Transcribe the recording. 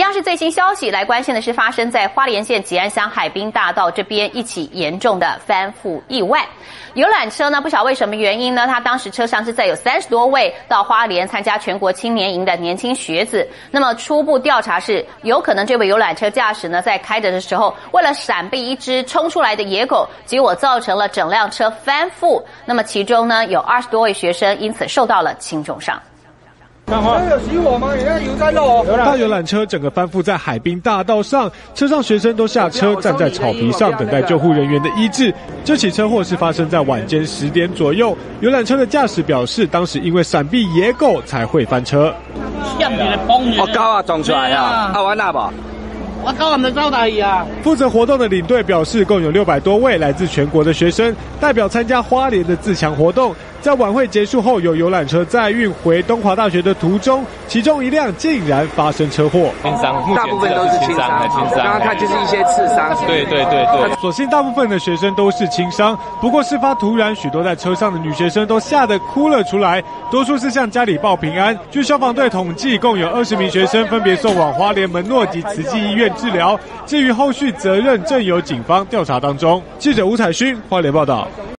样是最新消息，来关心的是发生在花莲县吉安乡海滨大道这边一起严重的翻覆意外。游览车呢，不晓得为什么原因呢？他当时车上是载有三十多位到花莲参加全国青年营的年轻学子。那么初步调查是，有可能这位游览车驾驶呢，在开着的时候，为了闪避一只冲出来的野狗，结果造成了整辆车翻覆。那么其中呢，有二十多位学生因此受到了轻重伤。有熄火吗？人家油在漏。大游览车整个翻覆在海滨大道上，车上学生都下车，站在草皮上等待救护人员的医治。这起车祸是发生在晚间十点左右。游览车的驾驶表示，当时因为闪避野狗才会翻车。我高啊，撞出来啊！啊，完了吧？我高我招大意啊！负责活动的领队表示，共有六百多位来自全国的学生代表参加花莲的自强活动。在晚会结束后，有游览车载运回东华大学的途中，其中一辆竟然发生车祸，轻伤，大部分都是轻伤，轻伤。刚刚看就是一些刺伤，对对对对。所幸大部分的学生都是轻伤，不过事发突然，许多在车上的女学生都吓得哭了出来，多数是向家里报平安。据消防队统计，共有二十名学生分别送往花莲门诺及慈济医院治疗，至于后续责任正由警方调查当中。记者吴彩勋花莲报道。